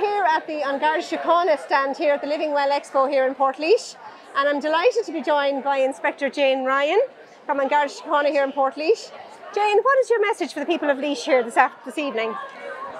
here at the An Garda stand here at the Living Well Expo here in Portlaoise, and I'm delighted to be joined by Inspector Jane Ryan from An Garda here in Portlaoise. Jane, what is your message for the people of Laois here this, this evening?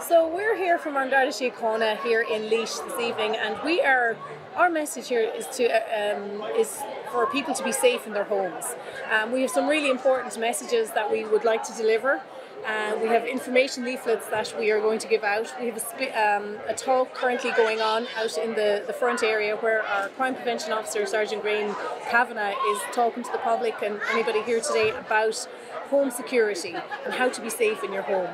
So we're here from An Garda Síochána here in Laois this evening, and we are. Our message here is to um, is for people to be safe in their homes. Um, we have some really important messages that we would like to deliver. Uh, we have information leaflets that we are going to give out. We have a, sp- um, a, talk currently going on out in the, the front area where our crime prevention officer, Sergeant Graham Kavanagh, is talking to the public and anybody here today about home security and how to be safe in your home.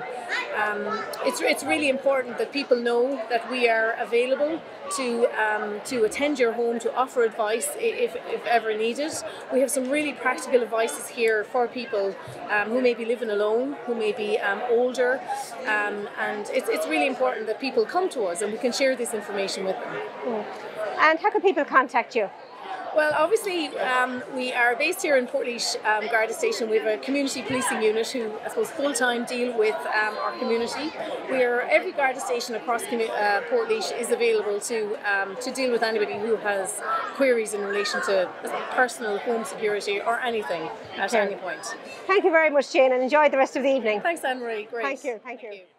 Um, it's, it's really important that people know that we are available to um, to attend your home to offer advice if, if ever needed. We have some really practical advices here for people um, who may be living alone, who may be um, older, um, and it's, it's really important that people come to us and we can share this information with them. Mm. And how can people contact you? Well, obviously, um, we are based here in Portlaoise um, Garda Station. We have a community policing unit who, I suppose, full time deal with um, our community. We are every Garda station across uh, Portlaoise is available to um, to deal with anybody who has queries in relation to personal home security or anything at okay. any point. Thank you very much, Jane, and enjoy the rest of the evening. Thanks, Anne Marie. Great. Thank you. Thank, thank you. you.